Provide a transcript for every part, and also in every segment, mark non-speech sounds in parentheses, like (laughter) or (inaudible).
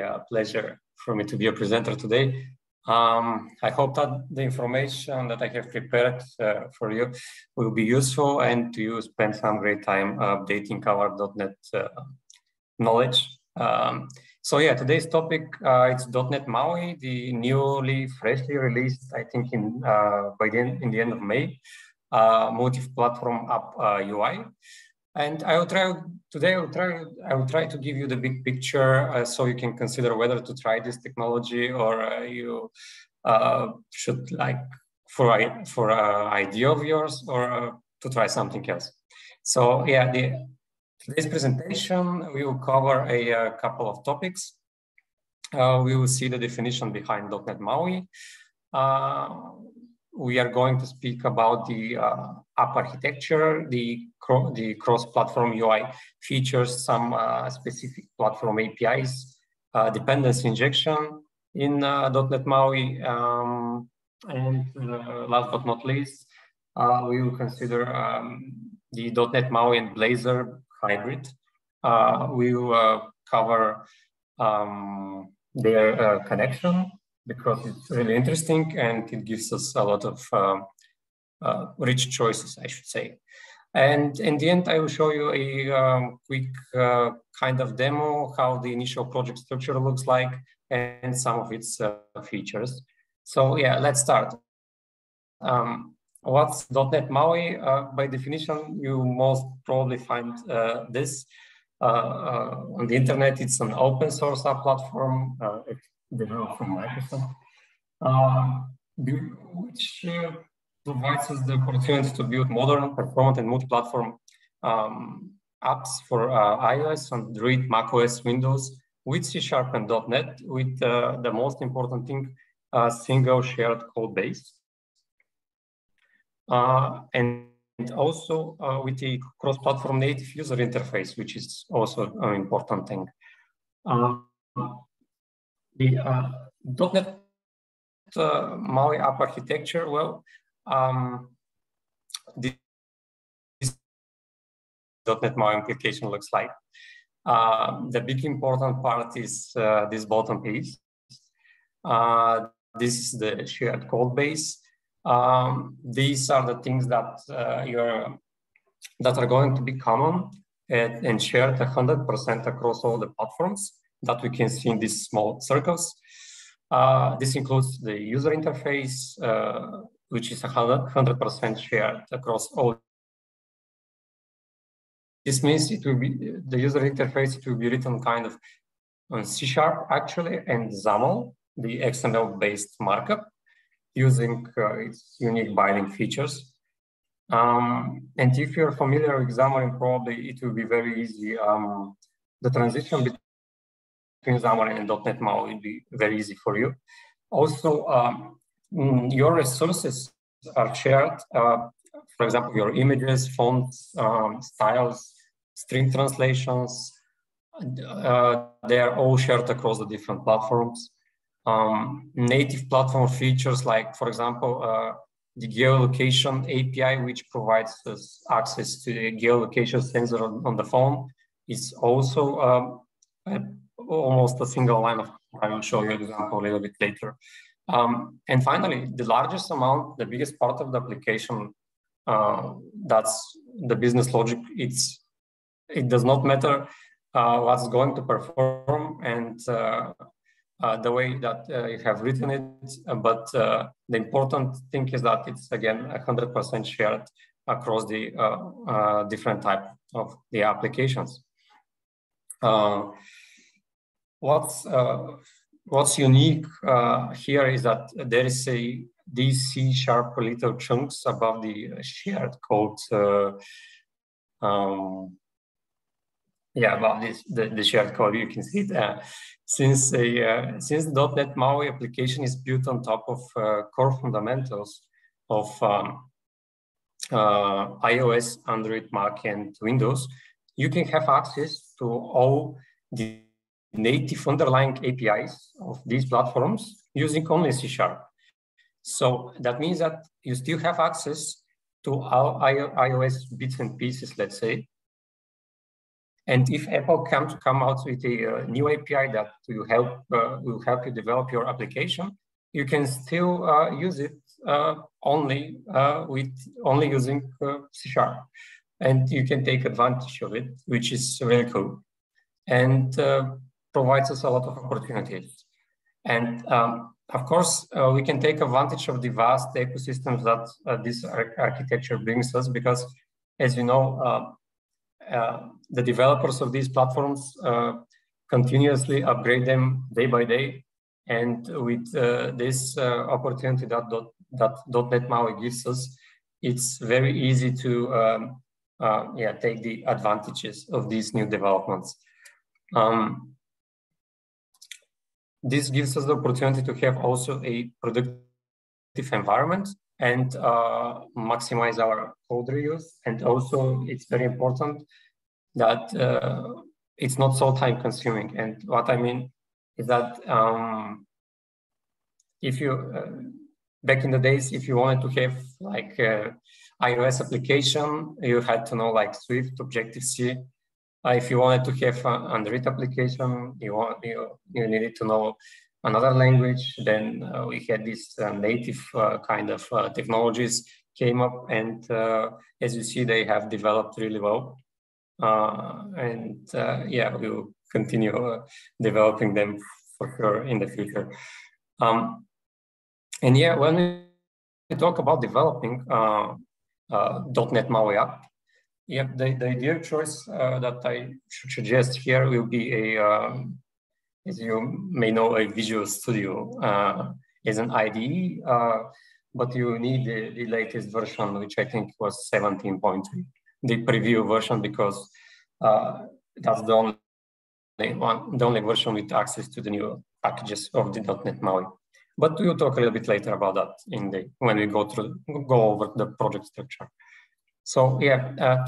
a pleasure for me to be a presenter today. Um, I hope that the information that I have prepared uh, for you will be useful and to you spend some great time updating our .NET uh, knowledge. Um, so yeah, today's topic uh, it's .NET MAUI, the newly, freshly released, I think in uh, by the end, in the end of May, uh, multi-platform app UI. Uh, and I will try today. I will try. I will try to give you the big picture, uh, so you can consider whether to try this technology or uh, you uh, should like for a for an idea of yours or uh, to try something else. So yeah, the today's presentation we will cover a, a couple of topics. Uh, we will see the definition behind .NET MAUI. Uh, we are going to speak about the uh, app architecture, the, cro the cross-platform UI features, some uh, specific platform APIs, uh, dependency injection in uh, .NET MAUI, um, and uh, last but not least, uh, we will consider um, the .NET MAUI and Blazor hybrid. we will cover um, their connection because it's really interesting and it gives us a lot of um, uh, rich choices, I should say. And in the end, I will show you a um, quick uh, kind of demo, how the initial project structure looks like and some of its uh, features. So yeah, let's start. Um, what's .NET MAUI? Uh, by definition, you most probably find uh, this uh, on the internet. It's an open source platform developed from Microsoft, uh, which provides us the opportunity to build modern, performant, and multi-platform um, apps for uh, iOS, Android, macOS, Windows, with C Sharp and .NET, with uh, the most important thing, a single shared code base. Uh, and also uh, with the cross-platform native user interface, which is also an important thing. Uh, the uh, .NET uh, MAUI app architecture, well, um, this .NET MAUI application looks like. Uh, the big important part is uh, this bottom piece. Uh, this is the shared code base. Um, these are the things that uh, you're that are going to be common and, and shared 100% across all the platforms that we can see in these small circles. Uh, this includes the user interface, uh, which is 100% shared across all. This means it will be the user interface it will be written kind of on C Sharp actually and XAML, the XML-based markup, using uh, its unique binding features. Um, and if you're familiar with XAML, probably it will be very easy. Um, the transition between Xamarin and .NET MAUI will be very easy for you. Also, um, mm, your resources are shared. Uh, for example, your images, fonts, um, styles, string translations, uh, they are all shared across the different platforms. Um, native platform features like, for example, uh, the geolocation API, which provides us access to the geolocation sensor on, on the phone, is also um, almost a single line of I will show you an example a little bit later. Um, and finally, the largest amount, the biggest part of the application, uh, that's the business logic. It's it does not matter uh, what's going to perform and uh, uh the way that uh, you have written it, but uh, the important thing is that it's again 100% shared across the different type of the applications what's what's unique uh, here is that there is a these C sharp little chunks above the shared code. Uh, um, yeah, above this the, the, shared code, you can see it. Uh, since a uh, since .NET MAUI application is built on top of uh, core fundamentals of um, iOS, Android, Mac, and Windows, you can have access to all the native underlying APIs of these platforms using only C Sharp. So that means that you still have access to our iOS bits and pieces, let's say. And if Apple come to come out with a uh, new API that will help uh, will help you develop your application, you can still uh, use it uh, only uh, with only using C Sharp, and you can take advantage of it, which is really cool, and provides us a lot of opportunities. And um, of course, uh, we can take advantage of the vast ecosystems that uh, this architecture brings us because, as you know, uh, uh the developers of these platforms uh, continuously upgrade them day by day. And with uh, this opportunity that, that .NET MAUI gives us, it's very easy to um, yeah, take the advantages of these new developments. Um, this gives us the opportunity to have also a productive environment and uh, maximize our code reuse. And also, it's very important that uh, it's not so time consuming. And what I mean is that um, if you, uh, back in the days, if you wanted to have like uh, iOS application, you had to know like Swift, Objective-C, uh, if you wanted to have an Android application, you want you, you needed to know another language. Then uh, we had these uh, native uh, kind of uh, technologies came up, and uh, as you see, they have developed really well. and yeah, we will continue developing them for sure in the future. Um, and yeah, when we talk about developing .NET MAUI app, yeah, the, the ideal choice uh, that I should suggest here will be a, um, as you may know, a Visual Studio uh, is an IDE, uh, but you need the, the, latest version, which I think was 17.3, the preview version, because uh, that's the only one, the only version with access to the new packages of the .NET MAUI. But we'll talk a little bit later about that in the when we go through go over the project structure. So yeah, uh,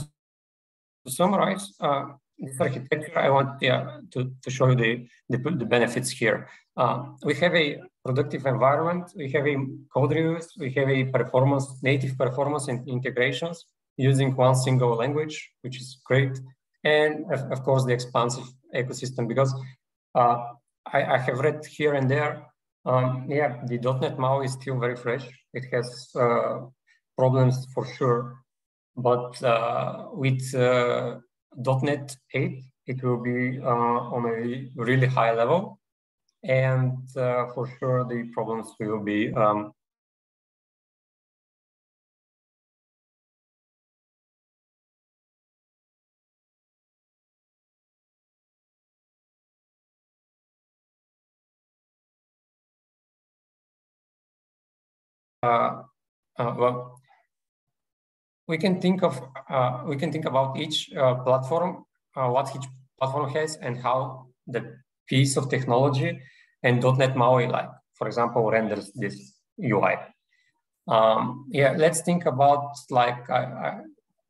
to summarize uh, this architecture, I want yeah, to, to show you the, the, the benefits here. Uh, we have a productive environment, we have a code reuse, we have a performance, native performance and integrations using one single language, which is great. And of, of course, the expansive ecosystem, because uh, I, I, have read here and there, um, yeah, the .NET MAUI is still very fresh. It has uh, problems for sure but uh, with uh, .NET 8, it will be uh, on a really high level. And for sure, the problems will be um, Uh, uh, well, we can think of uh, we can think about each uh, platform, uh, what each platform has, and how the piece of technology and .NET MAUI, like for example, renders this UI. Um, yeah, let's think about like uh, uh,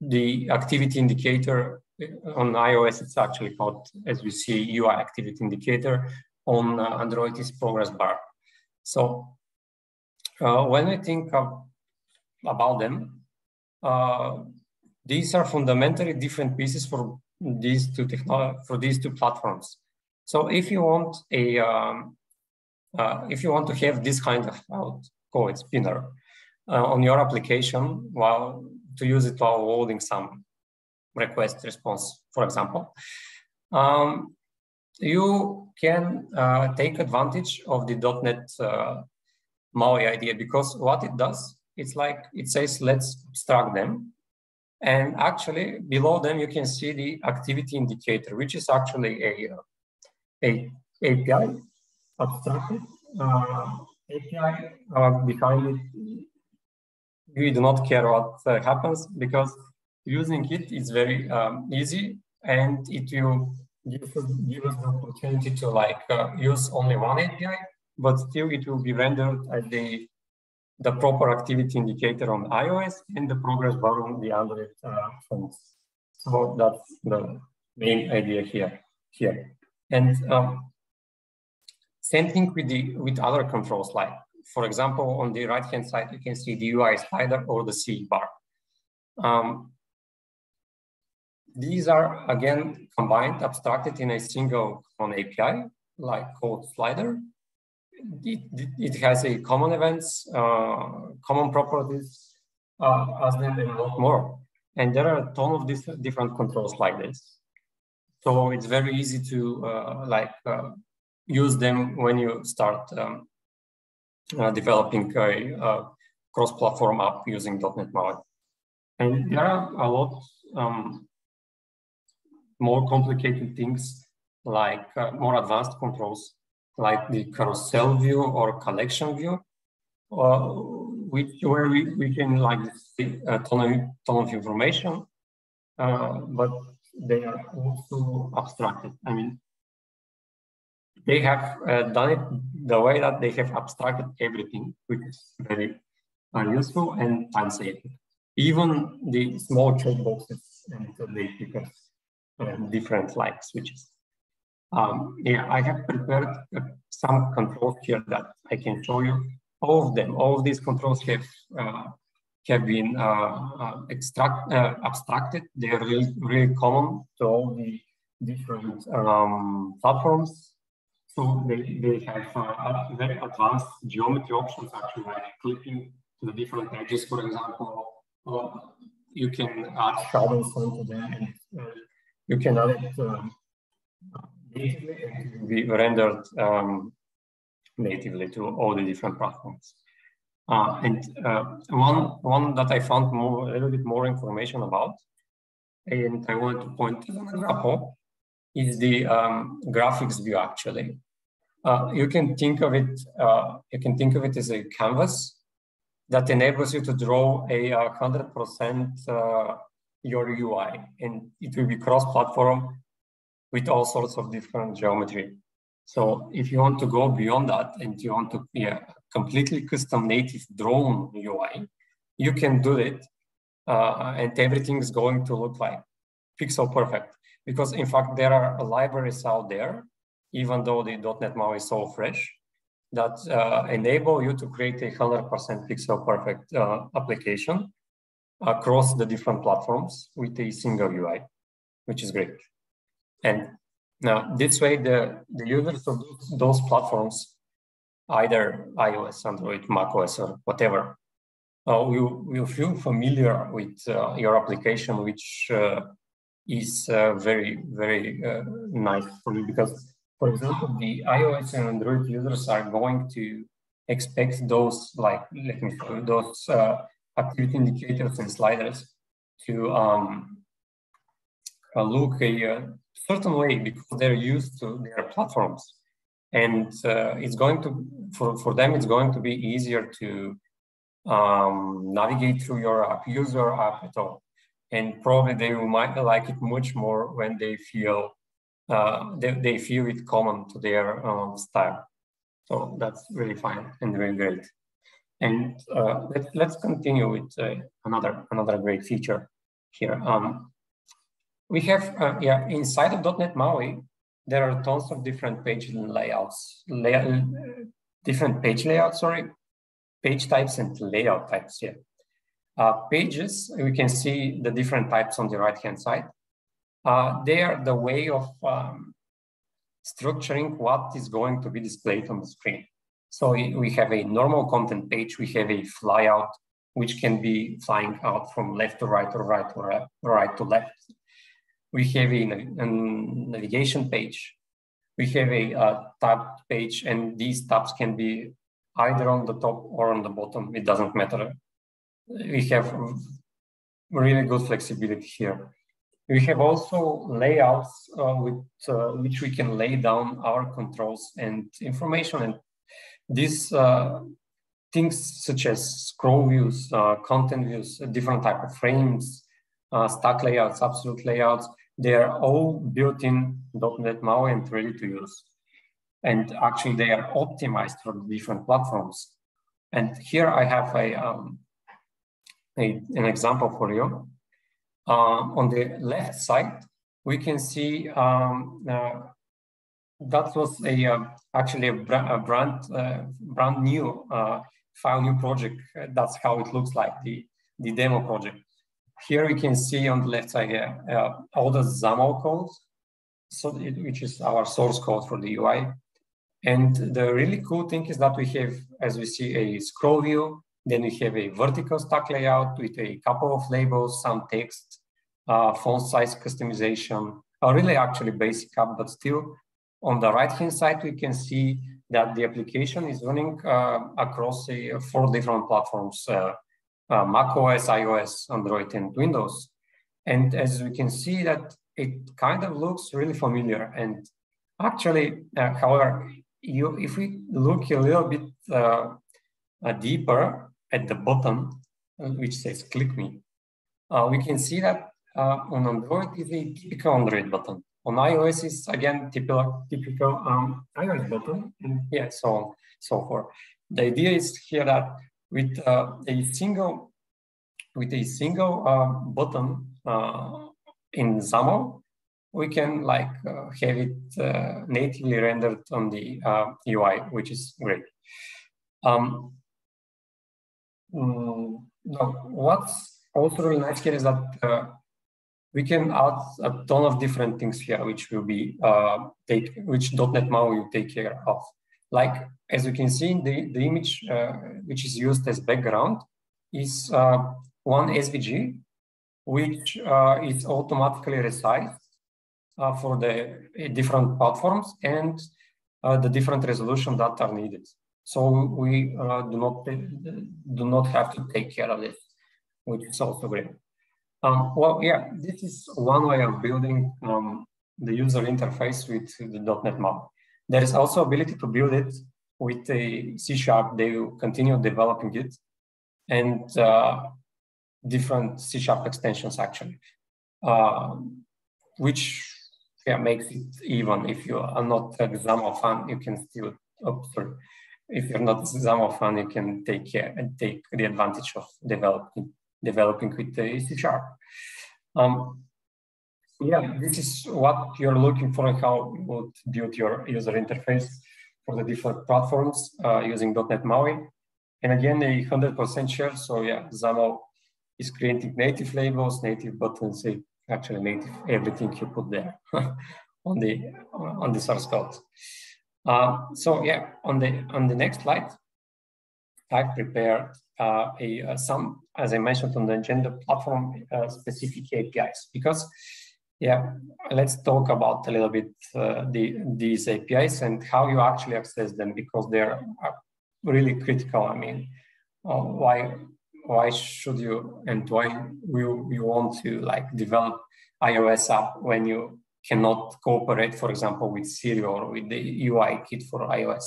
the activity indicator on iOS. It's actually called, as we see, UI activity indicator. On uh, Android is progress bar. So when we think of, about them, uh, these are fundamentally different pieces for these two for these two platforms. So if you want a um, uh, if you want to have this kind of I'll call it spinner uh, on your application while to use it while loading some request response, for example, um, you can uh, take advantage of the .NET uh, MAUI idea because what it does it's like it says let's abstract them. And actually below them, you can see the activity indicator, which is actually a, a API abstracted uh, API uh, behind it. We do not care what uh, happens because using it is very um, easy and it will give us, give us the opportunity to like uh, use only one API, but still it will be rendered at the the proper activity indicator on iOS and the progress bar on the Android uh, phones. So that's the main idea here. Here and um, same thing with the with other controls. Like for example, on the right hand side, you can see the UI slider or the SeekBar. Um, these are again combined, abstracted in a single on API, like called Slider. It, it, has a common events, uh, common properties, uh, as then a lot more. And there are a ton of these different controls like this. So it's very easy to uh, like uh, use them when you start um, uh, developing a, cross-platform app using .NET MAUI. And there are a lot um, more complicated things like uh, more advanced controls, like the carousel view or collection view, uh, which, where we, we can like see a ton of, ton of information, uh, but they are also abstracted. I mean, they have uh, done it the way that they have abstracted everything, which is very useful and time saving. Even the small checkboxes and the pickers uh, different like switches. Um, yeah, I have prepared uh, some controls here that I can show you. All of them, all of these controls have uh, have been uh, uh, extract, uh, abstracted. They are really, really common to all the different um, platforms. So they, they have very advanced geometry options, actually, like clipping to the different edges, for example. you can add shadows onto them and you can add natively and be rendered um, natively to all the different platforms. Uh, and uh, one one that I found more a little bit more information about, and I want to point to an example, is the um, graphics view. Actually, uh, you can think of it uh, you can think of it as a canvas that enables you to draw a hundred percent uh, your UI, and it will be cross-platform with all sorts of different geometry. So if you want to go beyond that and you want to be a completely custom native drone UI, you can do it uh, and everything is going to look like pixel perfect. Because in fact, there are libraries out there, even though the .NET MAUI is so fresh, that uh, enable you to create a 100% pixel perfect uh, application across the different platforms with a single UI, which is great. And now this way, the, the users of those platforms, either iOS, Android, macOS, or whatever, uh, will, will feel familiar with uh, your application, which uh, is uh, very, very uh, nice for me because, for example, the iOS and Android users are going to expect those, like, let me show you, those uh, activity indicators and sliders to um, look a certain way because they're used to their platforms. And uh, it's going to for, for them it's going to be easier to um, navigate through your app use your app at all. And probably they might like it much more when they feel uh, they, they feel it common to their um, style. So that's really fine and really great. And uh, let's, let's continue with uh, another another great feature here. Um, we have, uh, yeah, inside of .NET MAUI, there are tons of different page layouts, lay different page layouts, sorry, page types and layout types here. Uh, pages, we can see the different types on the right-hand side. Uh, they are the way of um, structuring what is going to be displayed on the screen. So we have a normal content page, we have a flyout, which can be flying out from left to right or right to right to left we have a, a navigation page. We have a, a tab page, and these tabs can be either on the top or on the bottom. It doesn't matter. We have really good flexibility here. We have also layouts uh, with uh, which we can lay down our controls and information. And these uh, things such as scroll views, uh, content views, different type of frames, uh, stack layouts, absolute layouts, they are all built in .NET MAUI and ready to use. And actually they are optimized for different platforms. And here I have a, um, a an example for you. Uh, on the left side, we can see um, uh, that was a uh, actually a, a brand uh, brand new uh, file new project. That's how it looks like the the demo project. Here we can see on the left side here uh, all the XAML codes, so it, which is our source code for the UI. And the really cool thing is that we have, as we see, a scroll view. Then we have a vertical stack layout with a couple of labels, some text, uh, font size customization, really actually basic app, but still on the right-hand side, we can see that the application is running uh, across a, four different platforms, uh, uh, Mac OS, iOS, Android, and Windows. And as we can see that it kind of looks really familiar. And actually, uh, however, you, if we look a little bit uh, uh, deeper at the button, which says click me, we can see that on Android is a typical Android button. On iOS is again typical typical um, iOS button, and yeah, so on, so forth. The idea is here that with uh, a single with a single uh, button uh, in XAML, we can like uh, have it uh, natively rendered on the UI, uh, which is great. Um, mm, what's also really nice here is that we can add a ton of different things here, which will be take, which .NET MAUI will take care of. Like, as you can see, the, the image uh, which is used as background is uh, one SVG, which uh, is automatically resized uh, for the different platforms and uh, the different resolution that are needed. So we do not do not have to take care of this, which is also great. Um, well, yeah, this is one way of building um, the user interface with the .NET MAUI. There is also ability to build it with a C Sharp. They will continue developing it and uh, different C Sharp extensions actually, uh, which yeah, makes it even. If you are not a XAML fan, you can still, oh, sorry. If you're not XAML fan, you can take care and take the advantage of developing developing with the C Sharp. Um, yeah, this is what you're looking for and how you would build your user interface for the different platforms uh, using .NET MAUI. And again, a 100% share. So yeah, XAML is creating native labels, native buttons, actually native everything you put there (laughs) on the on the source code. Uh, so yeah, on the on the next slide, I've prepared uh, a, uh, some, as I mentioned on the agenda platform, uh, specific APIs because yeah, let's talk about a little bit uh, the, these APIs and how you actually access them because they're really critical. I mean, uh, why why should you and why will you want to like develop iOS app when you cannot cooperate, for example, with Siri or with the UIKit for iOS?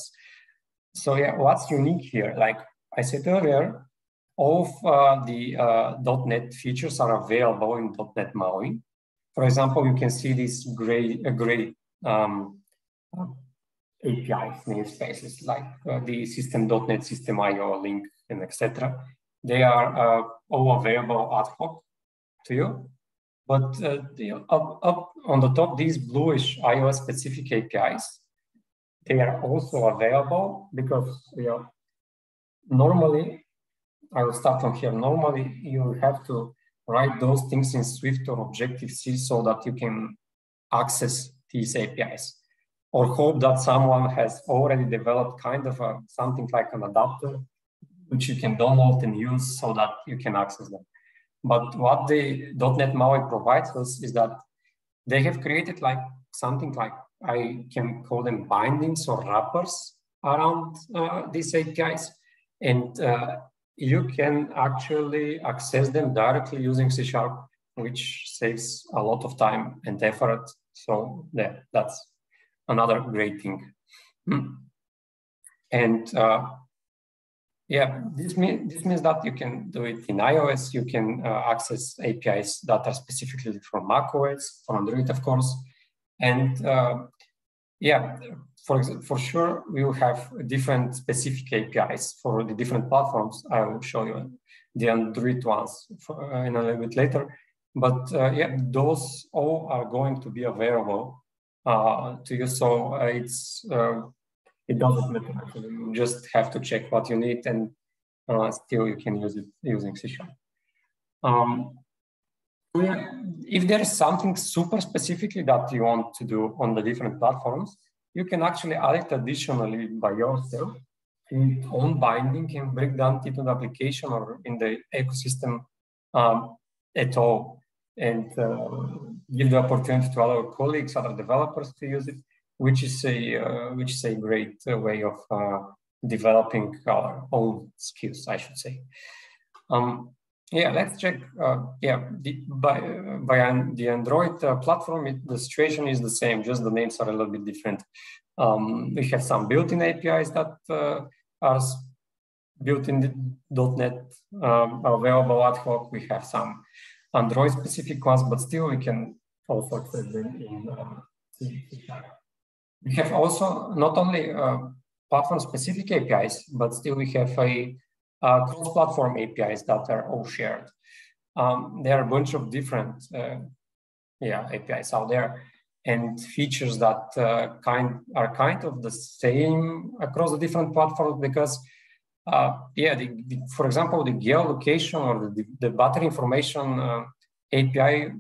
So yeah, what's unique here? Like I said earlier, all of uh, the uh, .NET features are available in .NET MAUI. For example, you can see these gray, uh, gray um, APIs namespaces like uh, the system.NET, system.io, LINQ, and etc. They are uh, all available ad hoc to you. But uh, the, up, up on the top, these bluish iOS specific APIs, they are also available because you know, normally, I will start from here. Normally, you have to write those things in Swift or Objective-C so that you can access these APIs or hope that someone has already developed kind of a, something like an adapter which you can download and use so that you can access them. But what the .NET MAUI provides us is that they have created like something like I can call them bindings or wrappers around uh, these APIs and uh, you can actually access them directly using C Sharp, which saves a lot of time and effort. So yeah, that's another great thing. Hmm. And uh, yeah, this, mean, this means that you can do it in iOS. You can uh, access APIs that are specifically for macOS, for Android, of course. And uh, yeah, for, for sure, we will have different specific APIs for the different platforms. I will show you the Android ones for, uh, in a little bit later. But uh, yeah, those all are going to be available uh, to you. So uh, it's uh, it doesn't matter. You just have to check what you need, and uh, still you can use it using C Sharp. Um, if there is something super specifically that you want to do on the different platforms, you can actually add it additionally by yourself in own binding and break down into the application or in the ecosystem um, at all and uh, give the opportunity to other colleagues, other developers to use it, which is a uh, which is a great uh, way of uh, developing our own skills, I should say. Um, yeah, let's check. Uh, yeah, the, by by the Android uh, platform, it, the situation is the same. Just the names are a little bit different. Um, we have some built-in APIs that are built in .NET um, available ad hoc. We have some Android specific ones, but still we can also them in uh, We have also not only uh, platform specific APIs, but still we have a, a cross-platform APIs that are all shared. Um, there are a bunch of different uh, yeah, APIs out there and features that uh, kind are kind of the same across the different platforms because uh, yeah, the, the, for example, the geolocation or the, the battery information uh, API,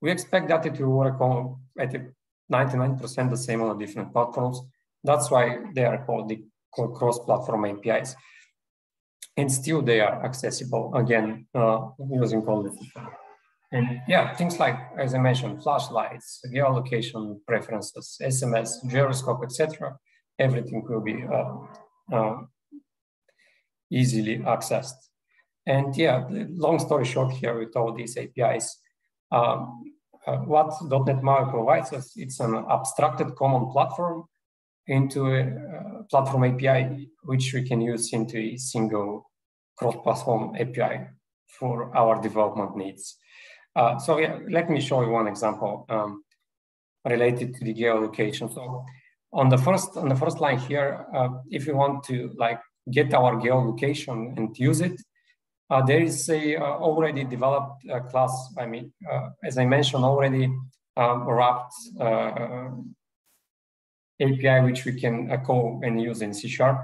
we expect that it will work on at 99% the same on the different platforms. That's why they are called the cross-platform APIs. And still they are accessible, again, uh, using the and yeah, things like, as I mentioned, flashlights, geolocation preferences, SMS, gyroscope, etc. Everything will be uh, uh, easily accessed. And yeah, long story short here with all these APIs, um, uh, what .NET MAUI provides us, it's an abstracted common platform into a uh, platform API, which we can use into a single cross-platform API for our development needs. Uh, so yeah, let me show you one example um, related to the geolocation. So on the first on the first line here, uh, if you want to like get our geolocation and use it. Uh, there is a uh, already developed uh, class. I mean, as I mentioned, already um, wrapped API which we can call and use in C sharp,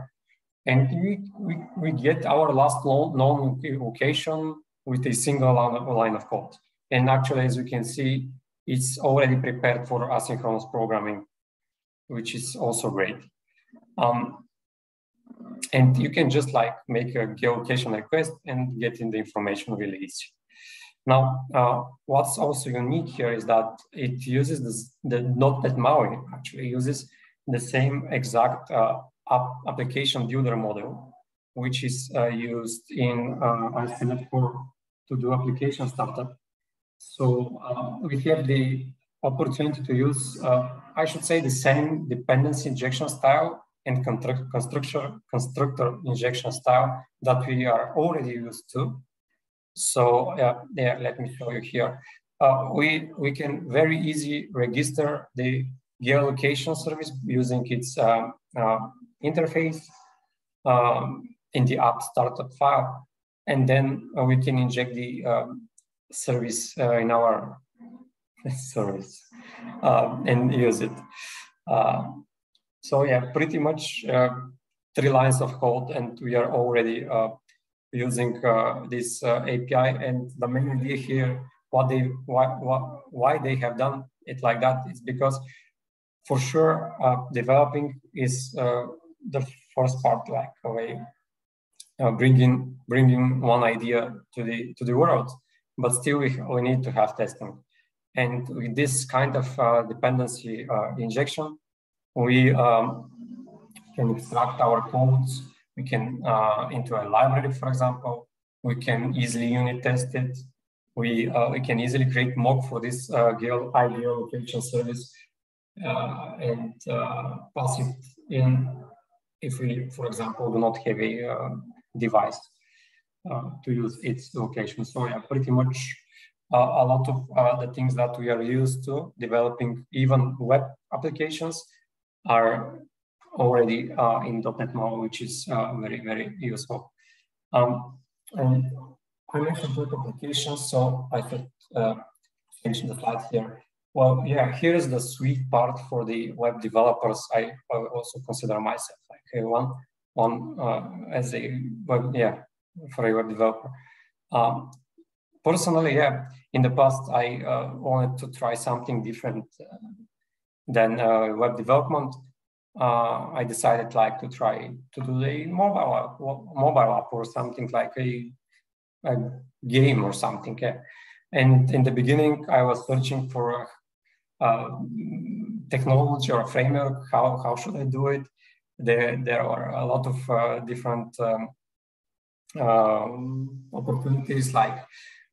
and we, we, we get our last known location with a single line of code. And actually, as you can see, it's already prepared for asynchronous programming, which is also great. Um, and you can just like make a geolocation request and get in the information really easy. Now, uh, what's also unique here is that it uses this, the .NET MAUI actually uses the same exact uh, app application builder model, which is uh, used in uh, ASP.NET Core to do application startup. So uh, we have the opportunity to use, uh, I should say, the same dependency injection style and constructor, constructor injection style that we are already used to. So yeah, yeah let me show you here. Uh, we, we can very easy register the geolocation service using its uh, uh, interface um, in the app startup file. And then uh, we can inject the um, service uh, in our (laughs) service and use it. So yeah, pretty much uh, three lines of code and we are already uh, using this API. And the main idea here, what they, why, why, why they have done it like that is because for sure uh, developing is uh, the first part like a bringing bringing one idea to the to the world but still we, we need to have testing and with this kind of dependency injection we um, can extract our codes. We can uh, into a library, for example. We can easily unit test it. We, uh, we can easily create mock for this uh, geolocation service uh, and uh, pass it in if we, for example, do not have a uh, device uh, to use its location. So yeah, pretty much a lot of the things that we are used to developing even web applications are already uh, in .NET MAUI, which is uh, very, very useful. Um, and I mentioned web applications, so I could uh, change the slide here. Well, yeah, here is the sweet part for the web developers. I also consider myself like one, one uh, as a web, yeah, for a web developer. Um, personally, yeah, in the past, I uh, wanted to try something different uh, than uh, web development. Uh, I decided like to try to do a mobile app, mobile app or something like a, a game or something. Yeah. And in the beginning, I was searching for uh, technology or framework. How how should I do it? There there are a lot of uh, different um, um, opportunities like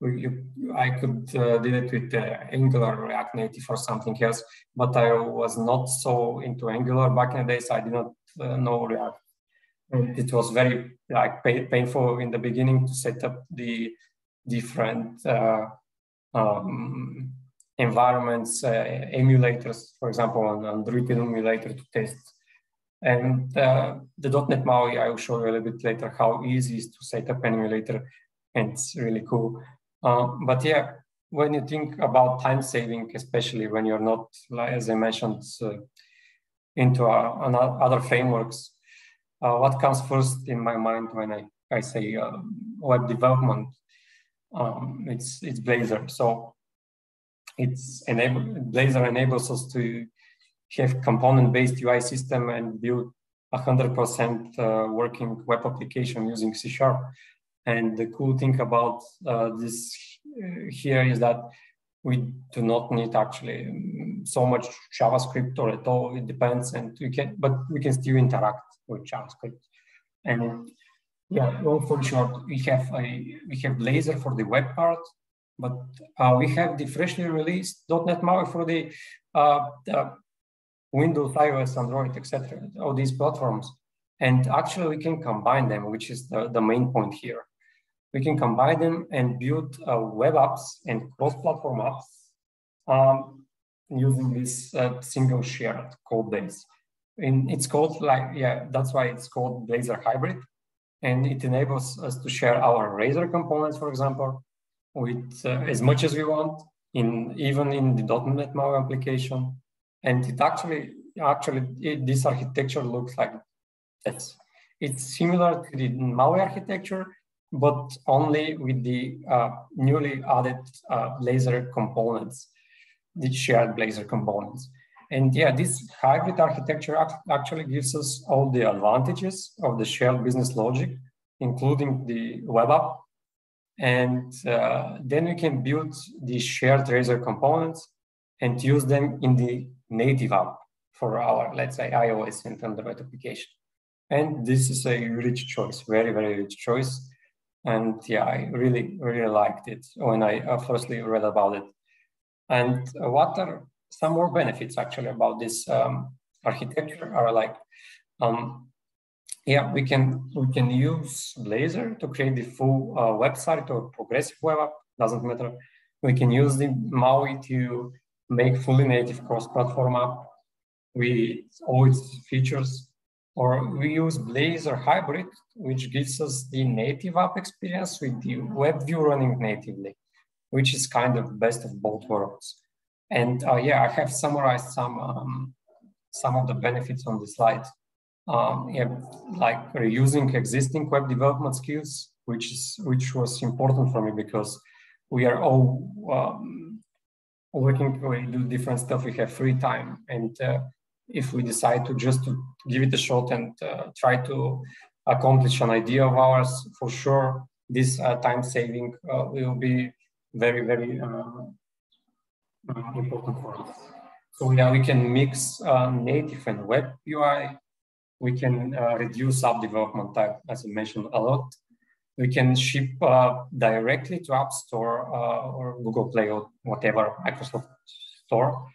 you, I could uh, did it with uh, Angular, React Native, or something else, but I was not so into Angular back in the days. I did not uh, know React. And it was very like pay, painful in the beginning to set up the different uh, um, environments, uh, emulators, for example, on, Android emulator to test. And uh, the .NET MAUI, I will show you a little bit later how easy it is to set up an emulator and it's really cool. Uh, but yeah, when you think about time saving, especially when you're not, as I mentioned, into other frameworks, uh, what comes first in my mind when I, I say uh, web development, um, it's, it's Blazor. So it's enable, Blazor enables us to have component-based UI system and build 100% uh, working web application using C Sharp. And the cool thing about uh, this uh, here is that we do not need actually um, so much JavaScript or at all. It depends, and we can, but we can still interact with JavaScript. And yeah, long story short, we have a we have Blazor for the web part, but uh, we have the freshly released .NET MAUI for the, uh, the Windows, iOS, Android, etc. All these platforms, and actually we can combine them, which is the, the main point here we can combine them and build uh, web apps and cross-platform apps um, using this uh, single shared code base. And it's called like, yeah, that's why it's called Blazor Hybrid. And it enables us to share our Razor components, for example, with uh, as much as we want, in even in the .NET MAUI application. And it actually, actually, it, this architecture looks like this. It's similar to the MAUI architecture, but only with the uh, newly added uh, Blazor components, the shared Blazor components. And yeah, this hybrid architecture actually gives us all the advantages of the shared business logic, including the web app. And uh, then we can build the shared Razor components and use them in the native app for our, let's say, iOS and Android application. And this is a rich choice, very, very rich choice and yeah, I really, really liked it when I uh, firstly read about it. And what are some more benefits actually about this um, architecture are like, um, yeah, we can we can use Blazor to create the full uh, website or progressive web app, doesn't matter. We can use the MAUI to make fully native cross-platform app with all its features or we use Blazor Hybrid, which gives us the native app experience with the web view running natively, which is kind of best of both worlds. And uh, yeah, I have summarized some um, some of the benefits on the slide. Um, yeah, like reusing existing web development skills, which is which was important for me because we are all um, working, we do different stuff. We have free time, and uh, if we decide to just to give it a shot and uh, try to accomplish an idea of ours, for sure, this uh, time saving uh, will be very, very uh, uh, important for us. So yeah, we can mix native and web UI. We can reduce app development time, as I mentioned a lot. We can ship directly to App Store or Google Play or whatever Microsoft Store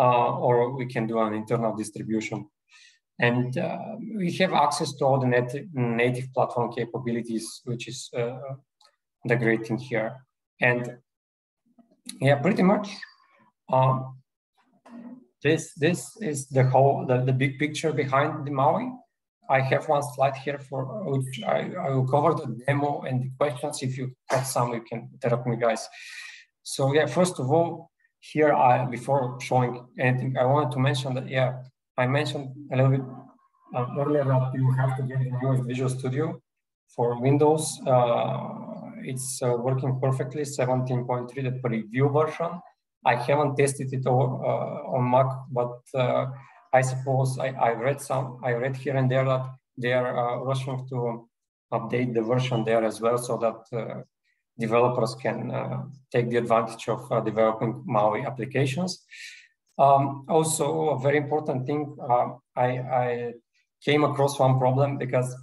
uh, or we can do an internal distribution. And uh, we have access to all the native, native platform capabilities, which is uh, the great thing here. And yeah, pretty much. Um, this this is the whole the, the big picture behind the Maui. I have one slide here for which I, I will cover the demo and the questions. If you have some, you can interrupt me, guys. So yeah, first of all, here I before showing anything, I wanted to mention that yeah, I mentioned a little bit um, earlier that you have to get the newest Visual Studio for Windows uh, it's uh, working perfectly, 17.3, the preview version. I haven't tested it all, uh, on Mac, but uh, I suppose I, I read some, I read here and there that they are rushing to update the version there as well so that developers can uh, take the advantage of uh, developing Maui applications. Um, also, a very important thing, uh, I, I, came across one problem because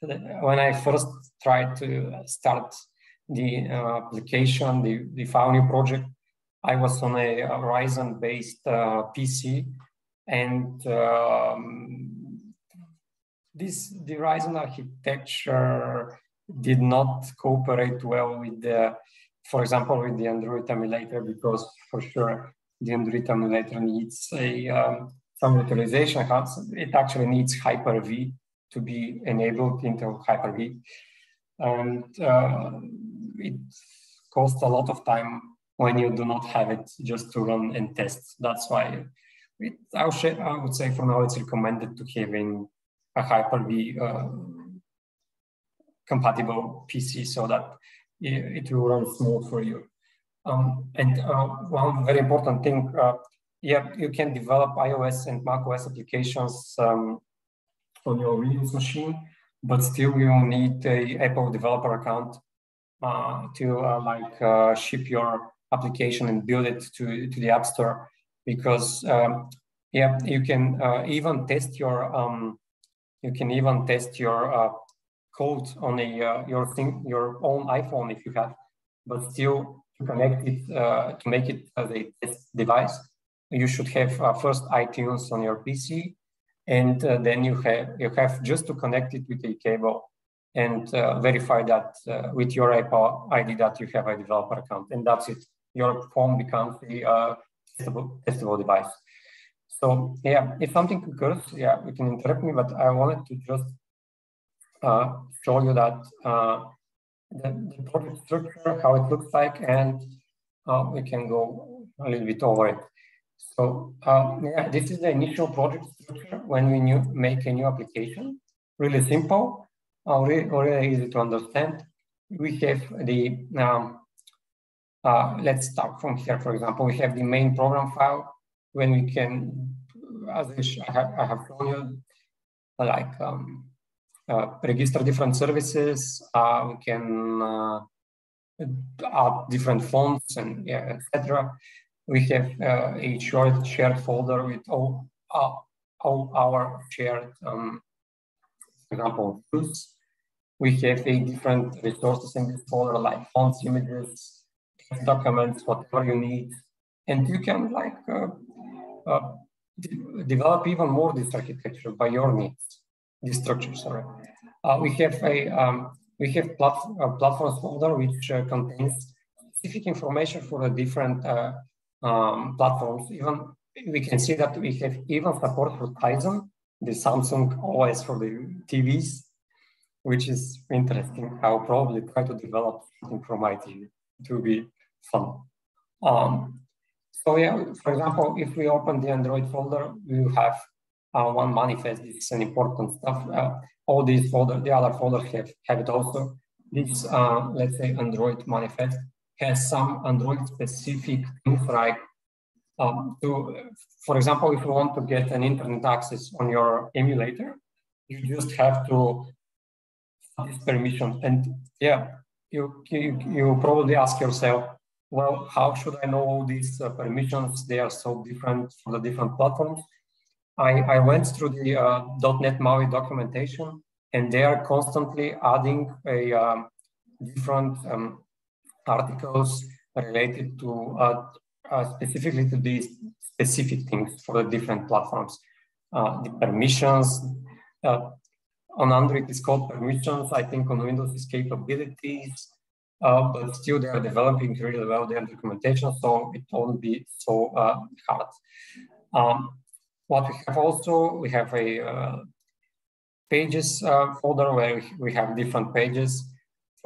when I first tried to start the uh, application, the, the Fauni project, I was on a Ryzen-based uh, PC, and um, this the Ryzen architecture did not cooperate well with the, for example, with the Android emulator, because for sure the Android emulator needs a um, some utilization. It actually needs Hyper-V to be enabled into Hyper-V. And uh, it costs a lot of time when you do not have it just to run and test. That's why it, I, would, say for now it's recommended to having a Hyper-V uh, compatible PC so that it, will run smooth for you. Um, and uh, one very important thing, uh, yeah, you can develop iOS and macOS applications um, on your Windows machine, but still you need a Apple developer account uh, to uh, like uh, ship your application and build it to, to the App Store because um, yeah, you can uh, even test your um, you can even test your code on a your thing your own iPhone if you have, but still to connect it to make it as a test device you should have uh, first iTunes on your PC, and uh, then you have you have just to connect it with a cable and uh, verify that uh, with your Apple ID that you have a developer account, and that's it. Your phone becomes a uh, testable, testable device. So yeah, if something occurs, yeah, you can interrupt me, but I wanted to just uh, show you that the, the project structure, how it looks like, and we can go a little bit over it. So um, yeah, this is the initial project structure when we new, make a new application. Really simple, uh, really, really easy to understand. We have the, um, uh, let's start from here, for example, we have the main program file when we can, as I have, I have shown you, like um, uh, register different services, uh, we can uh, add different fonts and yeah, etc we have uh, a short shared folder with all, all our shared, um, for example, tools. We have a different resources in this folder like fonts, images, documents, whatever you need. And you can like uh, uh develop even more this architecture by your needs, this structure, sorry. Uh, we have a um, we have plat platforms folder which contains specific information for the different um, platforms. Even we can see that we have even support for Tizen, the Samsung OS for the TVs, which is interesting. I'll probably try to develop something from TV to be fun. Um, so yeah, for example, if we open the Android folder, we have uh, one manifest. This is an important stuff. Uh, all these folder, the other folders have, have it also. This, uh, let's say, Android manifest has some Android specific things like um, to, for example, if you want to get an internet access on your emulator, you just have to this permission. And yeah, you, you, you probably ask yourself, well, how should I know all these uh, permissions? They are so different for the different platforms. I, I went through the uh, .NET MAUI documentation and they are constantly adding a um, different um, articles related to uh, uh, specifically to these specific things for the different platforms. Uh, the permissions uh, on Android is called permissions. I think on Windows is capabilities, uh, but still they are developing really well their documentation, so it won't be so uh, hard. Um, what we have also, we have a pages folder where we have different pages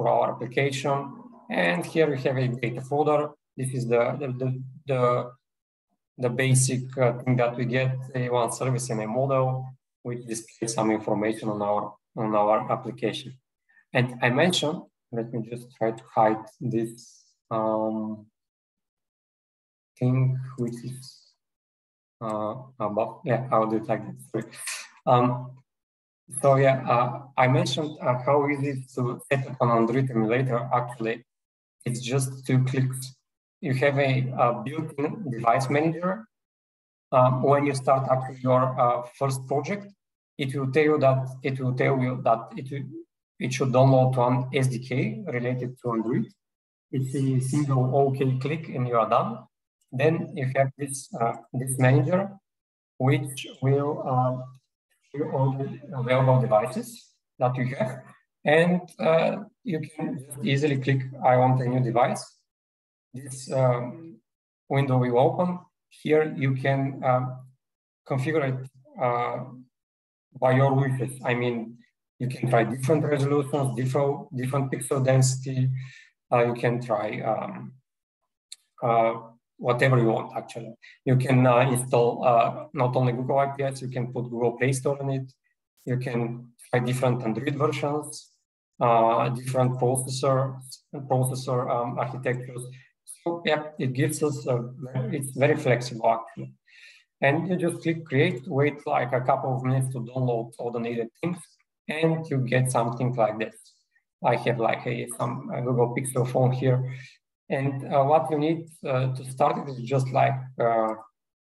for our application. And here we have a data folder. This is the, the, the, the, basic uh, thing that we get, a one service and a model, which displays some information on our, on our application. And I mentioned let me just try to hide this um, thing which is uh, above. Yeah, I'll do it like this. Um, so yeah, uh, I mentioned uh, how easy to set up an Android emulator. Actually, it's just two clicks. You have a, a built-in device manager. Um, when you start up your uh, first project, it will tell you that it will tell you that it will, it should download one SDK related to Android. It's a single OK click and you are done. Then you have this uh, this manager, which will uh, all the available devices that you have. And uh, you can easily click, I want a new device. This um, window will open. Here you can um, configure it uh, by your wishes. I mean, you can try different resolutions, different, different pixel density. Uh, you can try um, uh, whatever you want, actually. You can uh, install uh, not only Google APIs, you can put Google Play Store in it. You can try different Android versions, uh, different processor, processor um, architectures. So yeah, it gives us, a, it's very flexible actually. And you just click create, wait like a couple of minutes to download all the needed things, and you get something like this. I have like a some a Google Pixel phone here and uh, what you need uh, to start it is just like uh,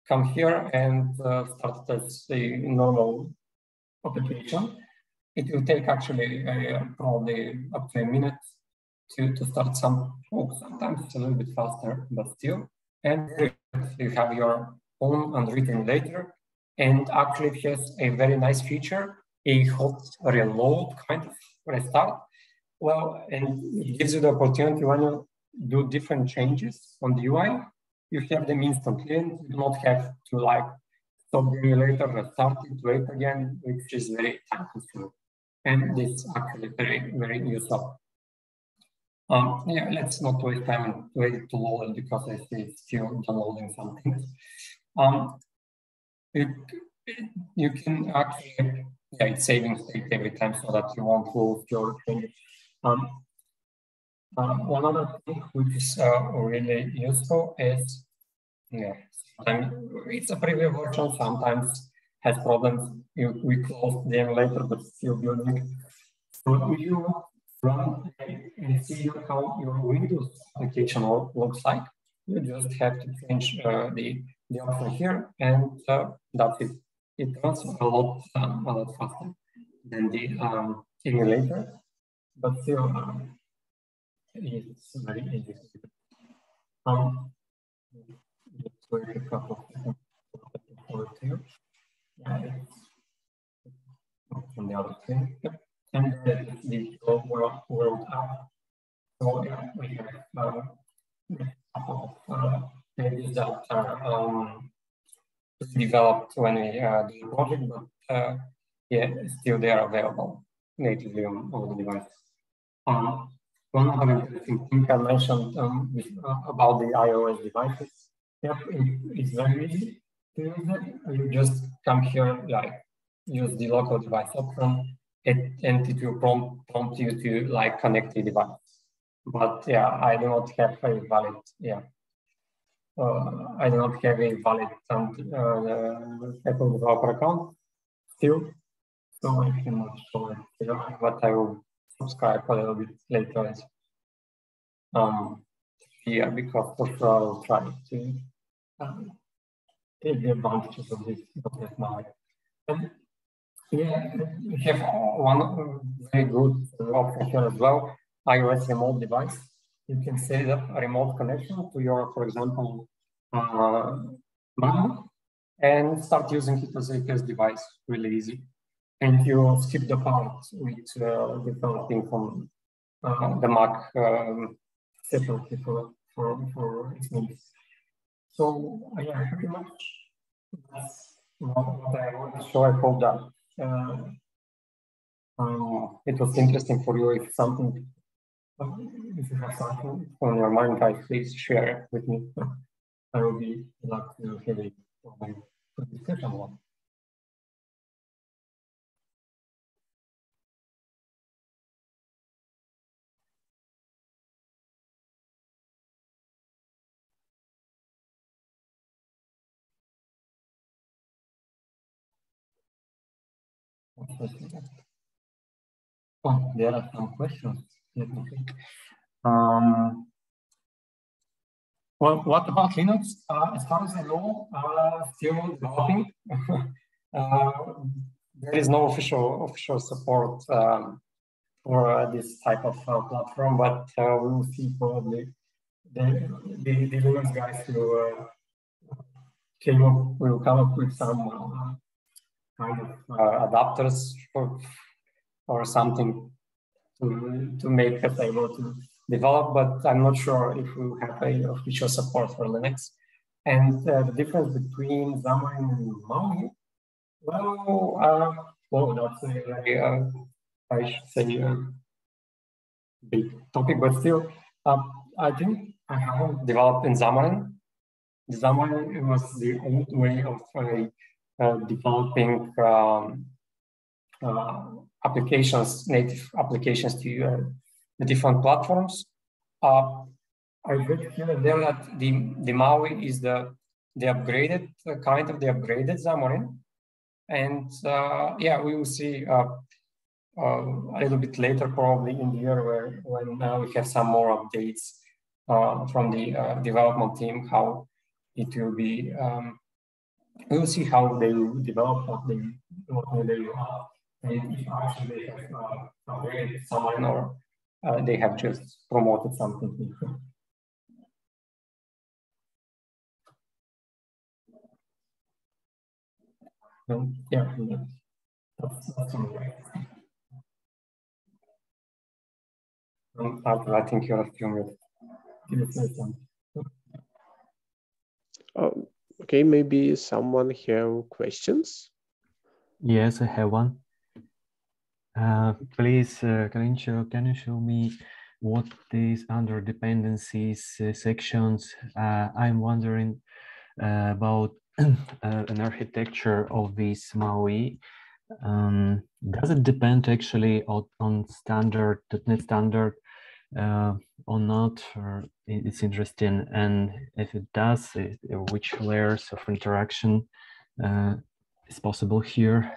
come here and start as a normal application. It will take actually probably up to a minute to, to start some, oh, sometimes it's a little bit faster, but still. And you have your own Android later. And actually it has a very nice feature, a hot reload kind of restart. Well, and it gives you the opportunity when you do different changes on the UI, you have them instantly and you do not have to like stop the emulator, restart it, wait again, which is very time consuming. And this actually very, very useful. Um, yeah, let's not waste time and wait to load it because I see it's still downloading something. Um, you, you can actually, yeah, it's saving state every time so that you won't lose your changes. Um, uh, one other thing which is uh, really useful is, yeah, it's a preview version, sometimes has problems. You, we close the emulator, but still building. So you run and see how your Windows application looks like, you just have to change uh, the, the option here, and uh, that's it. It runs a lot, um, a lot faster than the um, emulator, but still, um, it's very easy. Um, let's wait a couple. Yeah, it's from the other thing. Yep. And then the world, world app. So yeah, we have uh, a couple of uh, pages that are um, developed when we uh, do the project, but uh, yeah, still they are available natively on, all the devices. Um, one other interesting thing I mentioned um, with, uh, about the iOS devices. Yep, it, it's very easy to use it. You just come here, like use the local device option, it, and it will prompt, prompt you to like connect the device. But yeah, I do not have a valid, yeah. Uh, I do not have a valid uh, Apple developer account still, so I cannot show it. But I will subscribe a little bit later. Um, yeah, because sure I'll try to um, take the advantages of this .NET now. And yeah, we have one very good option here as well, iOS remote device. You can set up a remote connection to your, for example, uh, and start using it as a test device really easy and you skip the part with uh, developing from uh, the Mac um, separately for, for, for its needs. So yeah, pretty much that's what I want to show. I hope that uh, um, it was interesting for you. If something, if you have something on your mind, guys, please share it with me. I will be glad to hear it for my discussion one. Oh, there are some questions. Um, well, what about Linux? Uh, as far as I know, uh, still developing. (laughs) uh, there is no official official support um, for uh, this type of uh, platform, but uh, we will see probably the, the, the Linux guys will came up, will come up with some kind of adapters for or something to, to make us able to develop, but I'm not sure if we have a official support for Linux. And uh, the difference between Xamarin and MAUI, well, uh, well, a very, uh, I should say, a big topic, but still, um, I think I haven't developed in Xamarin. Xamarin was the old way of uh, developing um, uh, applications, native applications to uh, the different platforms. Uh, I here there that the, the MAUI is the the upgraded uh, kind of the upgraded Xamarin, and uh, yeah, we will see uh, uh, a little bit later, probably in the year, where when we have some more updates from the development team, how it will be. Um, we will see how they will develop, what they what they have, and if actually they have uh, upgraded Xamarin or uh, they have just promoted something different. Um, yeah, that's, that's all right. Um, Arthur, I think you're still muted. Oh, okay, maybe someone have questions? Yes, I have one. Uh, please, uh, can, you show, can you show me what these under dependencies uh, sections? Uh, I'm wondering uh, about (clears throat) an architecture of this MAUI. Um, does it depend actually on, on standard .NET standard or not? Or it's interesting, and if it does, which layers of interaction is possible here?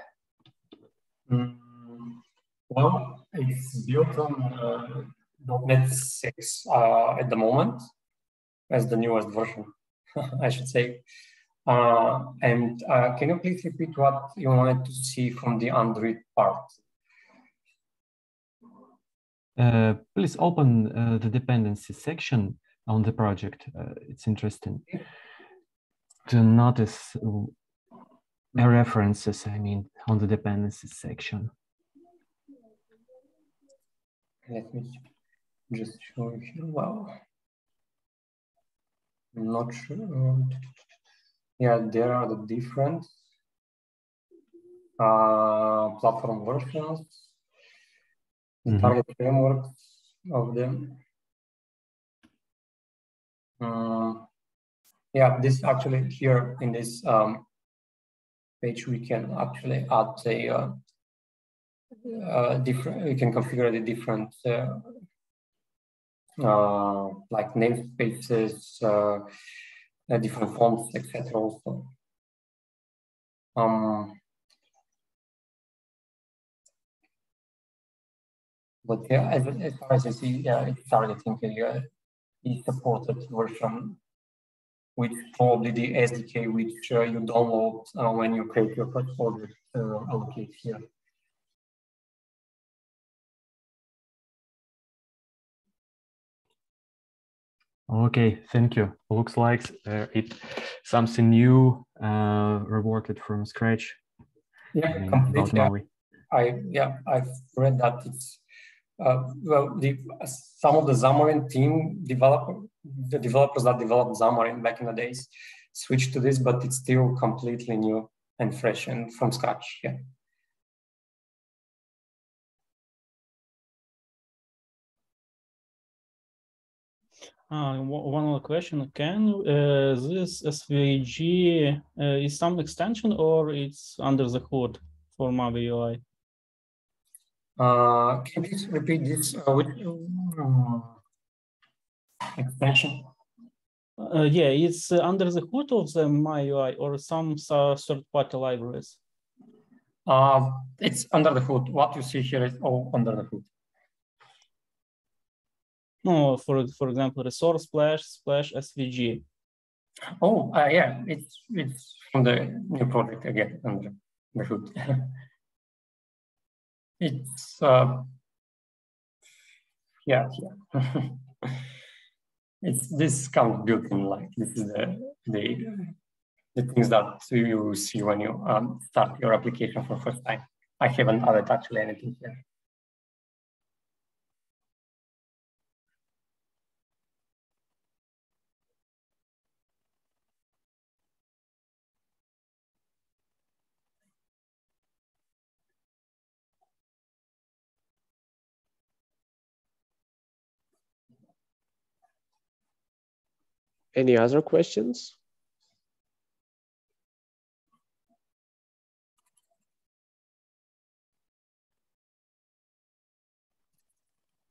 Mm. Well, it's built on uh, .NET 6 uh, at the moment as the newest version, (laughs) I should say. Uh, and uh, can you please repeat what you wanted to see from the Android part? Uh, please open uh, the dependency section on the project. it's interesting to notice references, I mean, on the dependencies section. Let me just show you here. Wow. I'm not sure. Yeah, there are the different uh, platform versions, the mm -hmm. target frameworks of them. Uh, yeah, this actually here in this um, page, we can actually add a uh, uh, different, you can configure the different uh, uh, like namespaces, uh, uh, different fonts, etc. Also. Um, but yeah, as, as far as I see, yeah, it's targeting e supported version which probably the SDK which uh, you download uh, when you create your portfolio uh, allocate here. Okay, thank you. Looks like uh, it something new, uh, reworked from scratch. Yeah, completely. I yeah, I've read that it's uh, well, the some of the Xamarin team developer, the developers that developed Xamarin back in the days, switched to this, but it's still completely new and fresh and from scratch. Yeah. Uh, one more question. Can uh, this SVG uh, is some extension or it's under the hood for MAUI UI? Uh, can you please repeat this uh, with uh, extension? Uh, yeah, it's uh, under the hood of the MAUI or some third-party libraries. Uh, it's under the hood. What you see here is all under the hood. No, for for example, resource splash splash SVG. Oh, uh, yeah, it's it's from the new project again under the hood. (laughs) it's uh, yeah, yeah. (laughs) it's this kind of built in like this is the the the things that you see when you um, start your application for first time. I haven't added actually anything here. Any other questions?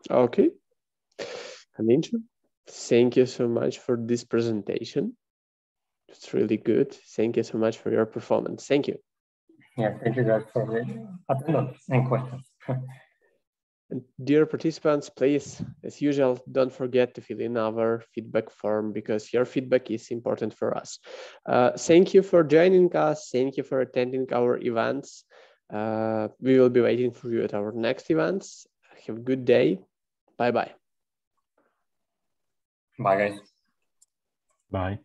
Okay. Kalincho, thank you so much for this presentation. It's really good. Thank you so much for your performance. Thank you. Yeah, thank you guys for the attendance and questions. (laughs) And dear participants, please, as usual, don't forget to fill in our feedback form because your feedback is important for us. Uh, thank you for joining us. Thank you for attending our events. Uh, we will be waiting for you at our next events. Have a good day. Bye-bye. Bye, guys. Bye.